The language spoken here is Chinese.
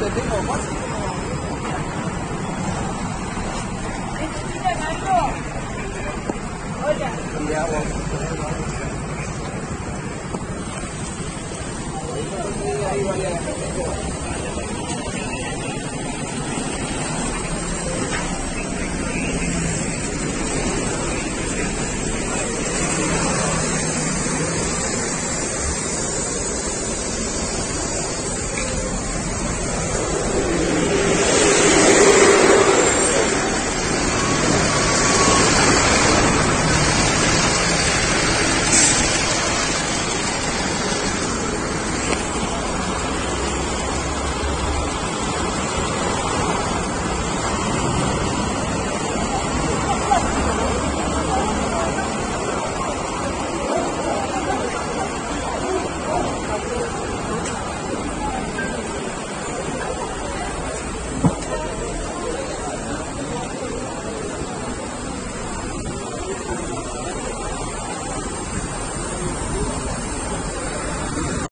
Từ tiết lộ có Thank?